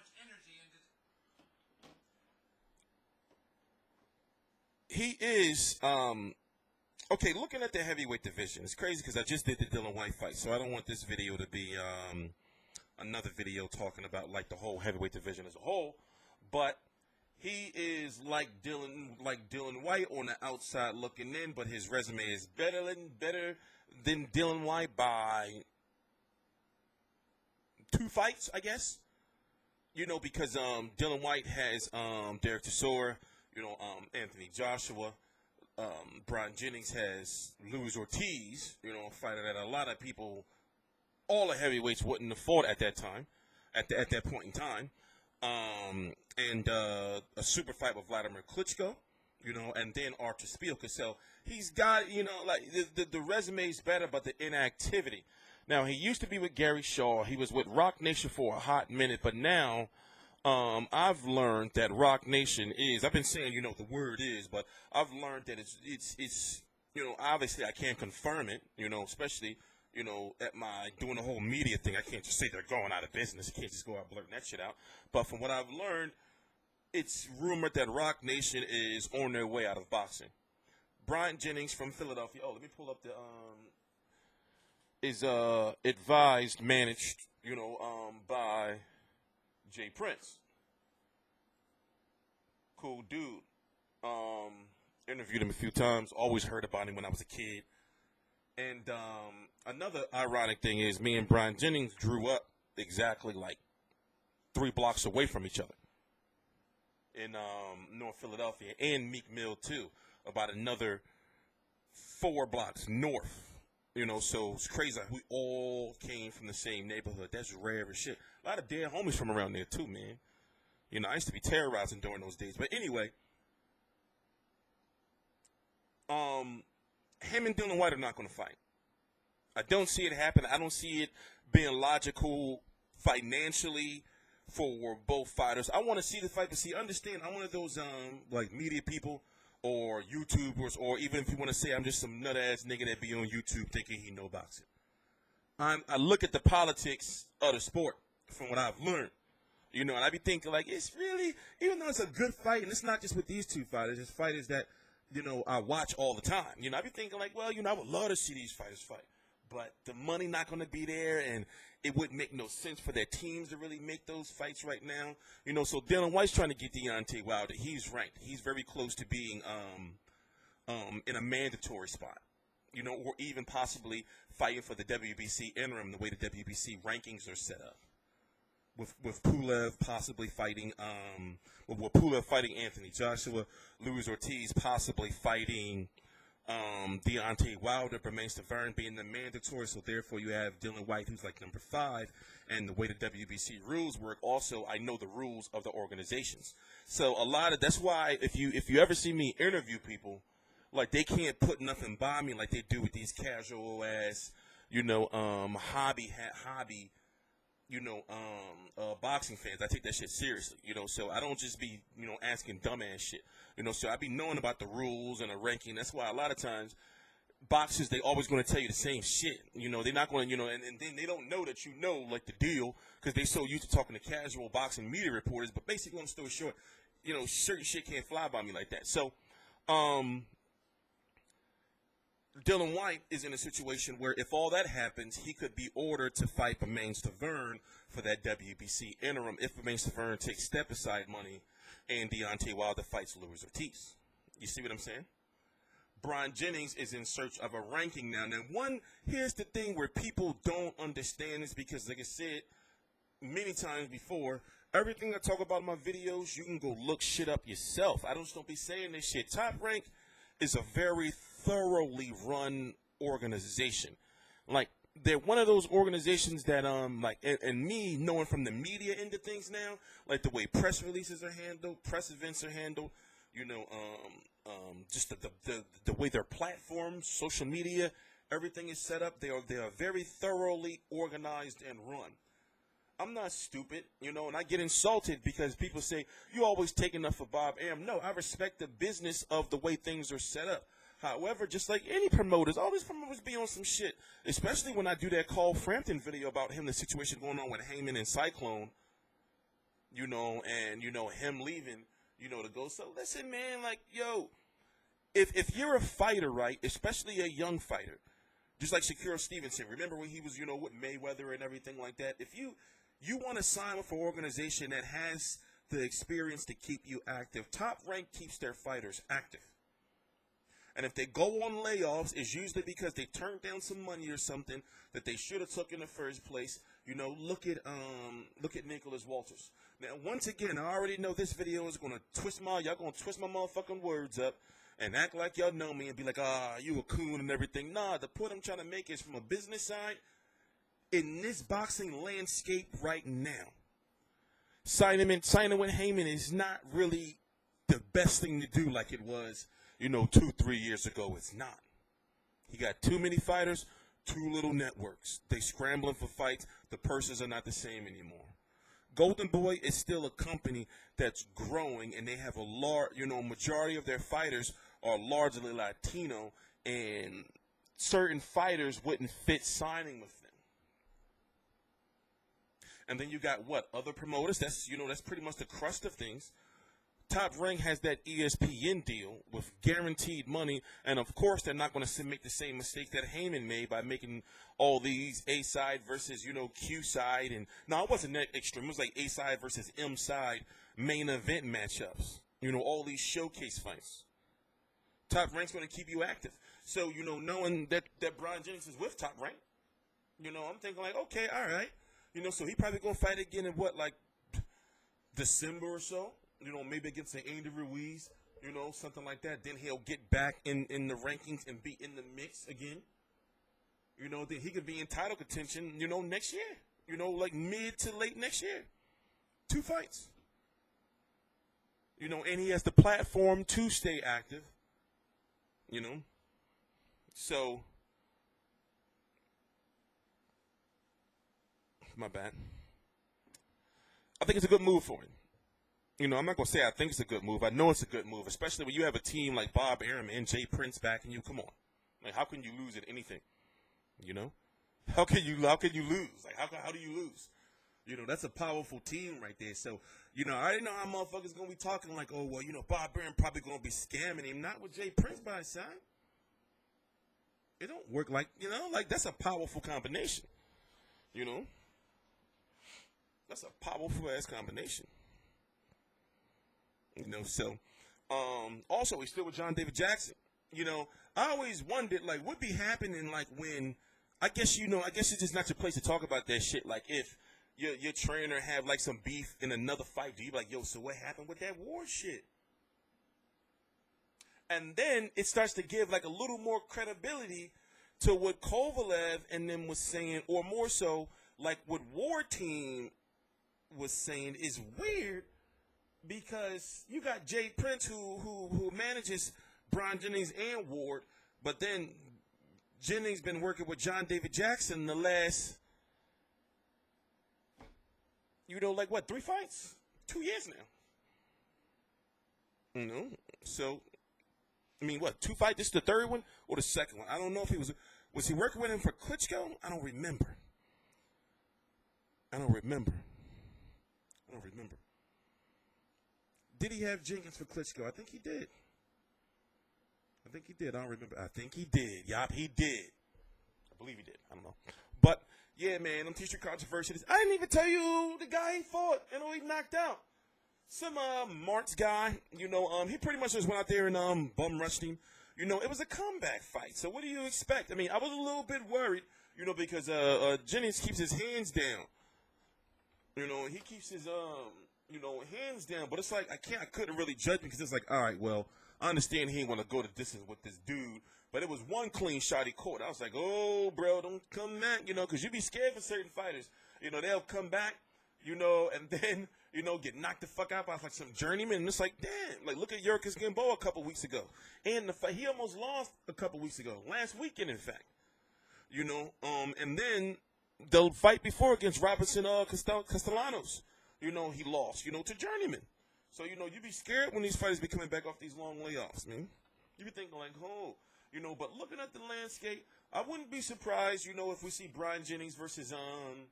much energy into. he is um okay looking at the heavyweight division it's crazy because i just did the Dillian Whyte fight so i don't want this video to be um another video talking about like the whole heavyweight division as a whole but he is like Dillian like Dillian Whyte on the outside looking in but his resume is better than better than Dillian Whyte by two fights i guess you know, because um, Dillian Whyte has um, Derek Chisora, you know, um, Anthony Joshua, um, Bryant Jennings has Luis Ortiz, you know, a fighter that a lot of people, all the heavyweights wouldn't afford at that time, at, the, at that point in time. Um, and uh, a super fight with Vladimir Klitschko, you know, and then Artur Szpilka. So he's got, you know, like the, the, the resume's better, but the inactivity. Now he used to be with Gary Shaw. He was with Roc Nation for a hot minute, but now um, I've learned that Roc Nation is. I've been saying, you know, the word is, but I've learned that it's it's it's you know, obviously I can't confirm it, you know, especially you know, at my doing the whole media thing. I can't just say they're going out of business. I can't just go out blurting that shit out. But from what I've learned, it's rumored that Rock Nation is on their way out of boxing. Bryant Jennings from Philadelphia. Oh, let me pull up the um, is uh, advised, managed, you know, um, by Jay Prince. Cool dude. Um, interviewed him a few times. Always heard about him when I was a kid. And um, another ironic thing is, me and Bryant Jennings grew up exactly like three blocks away from each other in um, North Philadelphia, and Meek Mill too, about another four blocks north you know, so it's crazy. We all came from the same neighborhood. That's rare as shit. A lot of dead homies from around there too, man. You know, I used to be terrorizing during those days. But anyway, um, him and Dillian Whyte are not going to fight. I don't see it happen. I don't see it being logical financially for both fighters. I want to see the fight, but see, understand, I'm one of those um like media people or YouTubers, or even if you want to say I'm just some nut ass nigga that be on YouTube thinking he know boxing. I'm, I look at the politics of the sport from what I've learned. You know, and I be thinking like it's really, even though it's a good fight, and it's not just with these two fighters, it's fighters that, you know, I watch all the time. You know, I be thinking like, well, you know, I would love to see these fighters fight, but the money not going to be there, and it wouldn't make no sense for their teams to really make those fights right now. You know, so Dillian Whyte's trying to get Deontay Wilder. He's ranked. He's very close to being um, um, in a mandatory spot. You know, or even possibly fighting for the WBC interim, the way the WBC rankings are set up. With with Pulev possibly fighting, um, with, with Pulev fighting Anthony Joshua, Luis Ortiz possibly fighting um, Deontay Wilder, Bermane Stiverne being the mandatory, so therefore you have Dillian Whyte, who's like number five, and the way the WBC rules work. Also, I know the rules of the organizations, so a lot of that's why if you if you ever see me interview people, like they can't put nothing by me like they do with these casual ass, you know, um, hobby hobby you know, um, uh, boxing fans. I take that shit seriously, you know. So I don't just be, you know, asking dumbass shit, you know. So I be knowing about the rules and the ranking. That's why a lot of times boxers they always going to tell you the same shit. You know, they're not going to, you know, and, and then they don't know that you know like the deal because they so used to talking to casual boxing media reporters. But basically, long story short, you know, certain shit can't fly by me like that. So, um, Dillian Whyte is in a situation where if all that happens, he could be ordered to fight Bermane Stiverne for that WBC interim if Bermane Stiverne takes step aside money and Deontay Wilder fights Luis Ortiz. You see what I'm saying? Bryant Jennings is in search of a ranking now. Now, one, here's the thing where people don't understand this because, like I said many times before, everything I talk about in my videos, you can go look shit up yourself. I just don't be saying this shit. Top Rank is a very thoroughly run organization. Like they're one of those organizations that um like and, and, me knowing from the media end of things now, like the way press releases are handled, press events are handled, you know, um um just the the, the, the way their platforms, social media, everything is set up. They are they are very thoroughly organized and run. I'm not stupid, you know, and I get insulted because people say, you always take enough for Bob Arum. No, I respect the business of the way things are set up. However, just like any promoters, all these promoters be on some shit. Especially when I do that Carl Frampton video about him, the situation going on with Haymon and Cyclone. you know, and you know him leaving, you know, to go. So listen, man, like yo, if if you're a fighter, right, especially a young fighter, just like Shakur Stevenson. Remember when he was, you know, with Mayweather and everything like that. If you you want to sign with an organization that has the experience to keep you active, Top Rank keeps their fighters active. And if they go on layoffs, it's usually because they turned down some money or something that they should have took in the first place. You know, look at um, look at Nicholas Walters. Now, once again, I already know this video is gonna twist my y'all gonna twist my motherfucking words up and act like y'all know me and be like, ah, you a coon and everything. Nah, the point I'm trying to make is from a business side. In this boxing landscape right now, signing signing with Haymon is not really the best thing to do like it was you know, two, three years ago. It's not. He got too many fighters, too little networks. They scrambling for fights. The purses are not the same anymore. Golden Boy is still a company that's growing, and they have a large, you know, majority of their fighters are largely Latino, and certain fighters wouldn't fit signing with them. And then you got what other promoters? That's you know that's pretty much the crust of things. Top Rank has that ESPN deal with guaranteed money, and of course they're not going to make the same mistake that Haymon made by making all these A side versus you know Q side, and no, it wasn't that extreme. It was like A side versus M side main event matchups. You know, all these showcase fights. Top Rank's going to keep you active. So you know, knowing that that Bryant Jennings is with Top Rank, you know, I'm thinking like, okay, all right, you know, so he probably going to fight again in what like December or so you know, maybe against an Andy Ruiz, you know, something like that. Then he'll get back in, in the rankings and be in the mix again. You know, then he could be in title contention, you know, next year. You know, like mid to late next year. Two fights. You know, and he has the platform to stay active. You know? So, my bad. I think it's a good move for him you know, I'm not gonna say I think it's a good move. I know it's a good move, especially when you have a team like Bob Arum and Jay Prince backing you. Come on, like how can you lose at anything? You know, how can you how can you lose? Like how how do you lose? You know, that's a powerful team right there. So, you know, I didn't know how motherfuckers gonna be talking like, oh well, you know, Bob Arum probably gonna be scamming him. Not with Jay Prince by his side. It don't work like you know, like that's a powerful combination. You know, that's a powerful ass combination. You know, so um, also he's still with John David Jackson. You know, I always wondered like what be happening like when I guess you know, I guess it's just not your place to talk about that shit. Like if your your trainer have like some beef in another fight, do you be like, yo, so what happened with that war shit? And then it starts to give like a little more credibility to what Kovalev and them was saying, or more so, like what Ward Team was saying is weird because you got Jay Prince who who who manages Bryant Jennings and Ward, but then Jennings been working with John David Jackson the last you know like what three fights? Two years now. You know so I mean what two fights this is the third one or the second one? I don't know if he was was he working with him for Klitschko? I don't remember. I don't remember. I don't remember did he have Jenkins for Klitschko? I think he did. I think he did. I don't remember. I think he did. Yup, he did. I believe he did. I don't know. But yeah, man, them TstreeT controversies. I didn't even tell you the guy he fought and who he knocked out. Some uh, Martz guy, you know, um, he pretty much just went out there and um, bum rushed him. You know, it was a comeback fight. So what do you expect? I mean, I was a little bit worried, you know, because uh, uh, Jennings keeps his hands down. You know, he keeps his um you know, hands down. But it's like I can't, I couldn't really judge because it's like, all right, well, I understand he want to go the distance with this dude, but it was one clean shot he caught. I was like, oh, bro, don't come back, you know, because you be scared for certain fighters. You know, they'll come back, you know, and then you know get knocked the fuck out by like some journeyman. And it's like, damn, like look at Yuriorkis Gamboa a couple weeks ago, and the fight he almost lost a couple weeks ago, last weekend, in fact. You know, um, and then the fight before against Robinson uh, Castellanos you know, he lost, you know, to Journeyman. So, you know, you'd be scared when these fighters be coming back off these long layoffs, man. You be thinking like, oh, you know, but looking at the landscape, I wouldn't be surprised, you know, if we see Bryant Jennings versus um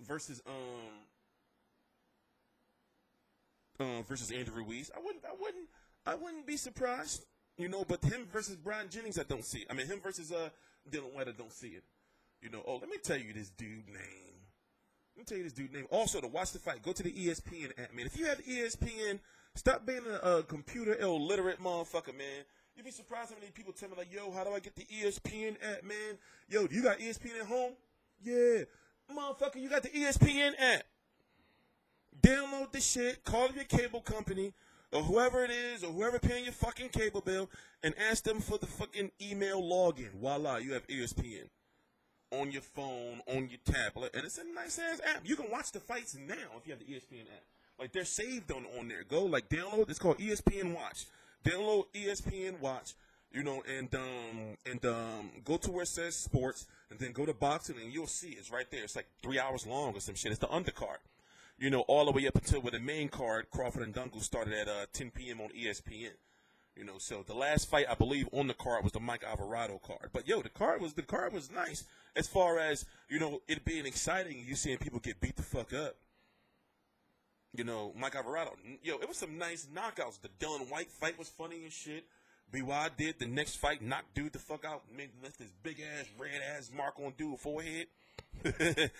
versus um uh, versus Andrew Ruiz. I wouldn't, I wouldn't, I wouldn't be surprised. You know, but him versus Bryant Jennings, I don't see. It. I mean, him versus uh, Dillian Whyte, I don't see it. You know, oh, let me tell you this dude name. Let me tell you this dude name. Also, to watch the fight, go to the ESPN app, man. If you have ESPN, stop being a, a computer illiterate motherfucker, man. You'd be surprised how many people tell me like, "Yo, how do I get the ESPN app, man? Yo, do you got ESPN at home? Yeah, motherfucker, you got the ESPN app. Download the shit. Call your cable company or whoever it is, or whoever paying your fucking cable bill, and ask them for the fucking email login. Voila, you have ESPN on your phone, on your tablet, and it's a nice ass app. You can watch the fights now if you have the ESPN app. Like they're saved on on there. Go like download. It's called ESPN Watch. Download ESPN Watch. You know, and um and um go to where it says sports, and then go to boxing, and you'll see it's right there. It's like three hours long or some shit. It's the undercard you know, all the way up until where the main card, Crawford and Dunkel, started at uh, 10 p.m. on ESPN. You know, so the last fight I believe on the card was the Mike Alvarado card. But yo, the card was the card was nice as far as you know it being exciting. You seeing people get beat the fuck up. You know, Mike Alvarado. Yo, it was some nice knockouts. The Dillian Whyte fight was funny and shit. BY did the next fight, knocked dude the fuck out, made left this big ass red ass mark on dude forehead.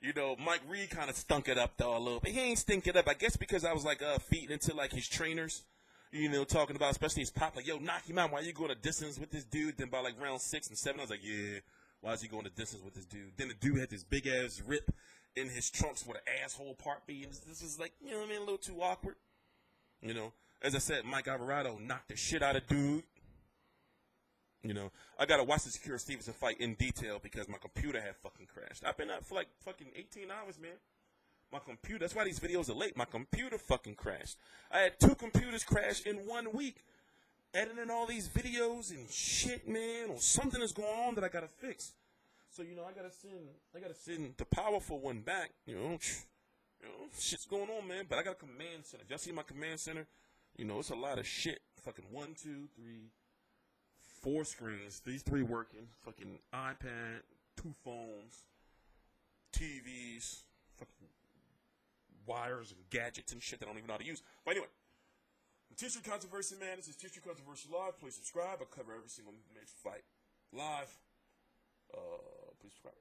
You know, Mike Reed kind of stunk it up though a little bit. He ain't stink it up, I guess, because I was like uh, feeding into like his trainers. You know, talking about especially his pop, like, yo, knock him out. Why are you going to distance with this dude? Then by like round six and seven, I was like, yeah, why is he going to distance with this dude? Then the dude had this big ass rip in his trunks where an asshole part be. And this is like, you know what I mean, a little too awkward. You know, as I said, Mike Alvarado knocked the shit out of dude. You know, I gotta watch the Shakur Stevenson fight in detail because my computer had fucking crashed. I've been up for like fucking 18 hours, man. My computer, that's why these videos are late. My computer fucking crashed. I had two computers crash in one week. Editing all these videos and shit, man, or something is going on that I gotta fix. So, you know, I gotta send, I gotta send the powerful one back, you know. You know, shit's going on, man. But I got a command center. Y'all see my command center, you know, it's a lot of shit. Fucking one, two, three, four screens, these three working, fucking iPad, two phones, TVs, fucking wires and gadgets and shit that I don't even know how to use. But anyway, the TstreeT Controversy, man. This is TstreeT Controversy Live. Please subscribe. I cover every single match fight live. Uh, please subscribe.